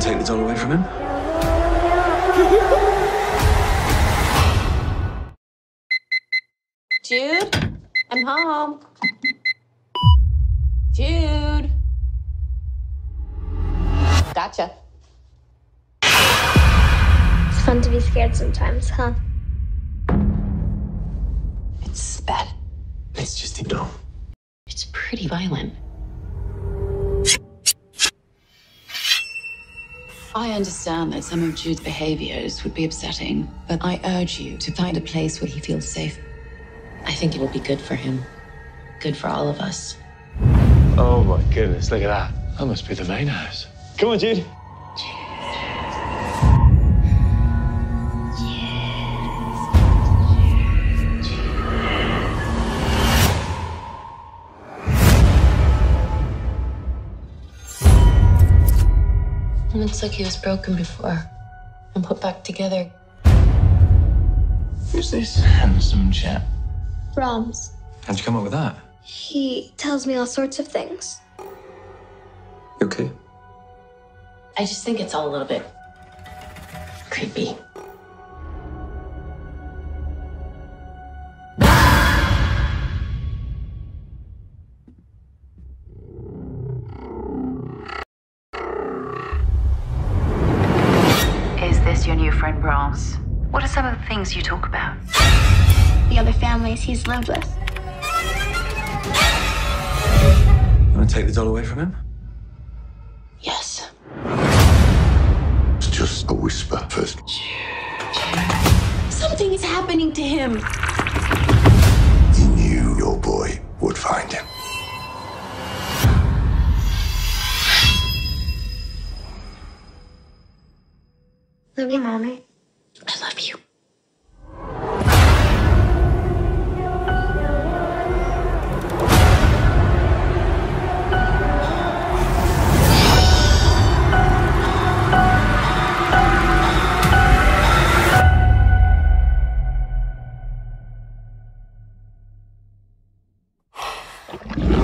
Take the doll away from him? Jude, I'm home. Jude. Gotcha. It's fun to be scared sometimes, huh? It's bad. It's just a doll. It's pretty violent. I understand that some of Jude's behaviors would be upsetting, but I urge you to find a place where he feels safe. I think it will be good for him. Good for all of us. Oh my goodness, look at that. That must be the main house. Come on, Jude. It looks like he was broken before and put back together. Who's this handsome chap? Brahms. How'd you come up with that? He tells me all sorts of things. You okay? I just think it's all a little bit creepy. Friend Brahms? What are some of the things you talk about? The other families he's lived with. You want to take the doll away from him? Yes. It's just a whisper first. Something is happening to him. He knew your boy would find him. Love you, Mommy. I love you. you